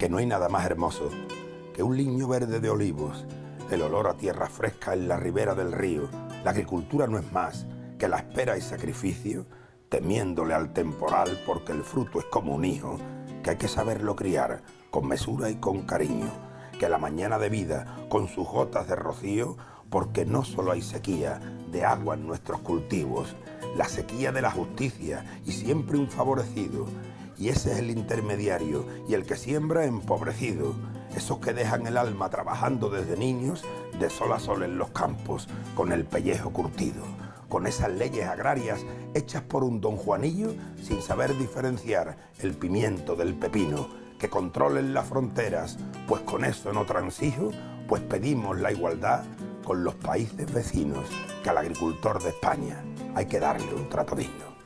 que no hay nada más hermoso que un liño verde de olivos, el olor a tierra fresca en la ribera del río. La agricultura no es más que la espera y sacrificio, temiéndole al temporal porque el fruto es como un hijo, que hay que saberlo criar con mesura y con cariño, que la mañana de vida, con sus gotas de rocío, porque no solo hay sequía de agua en nuestros cultivos, la sequía de la justicia y siempre un favorecido, y ese es el intermediario y el que siembra empobrecido, esos que dejan el alma trabajando desde niños de sol a sol en los campos, con el pellejo curtido, con esas leyes agrarias hechas por un don Juanillo sin saber diferenciar el pimiento del pepino, que controlen las fronteras, pues con eso no transijo, pues pedimos la igualdad con los países vecinos, que al agricultor de España hay que darle un trato digno.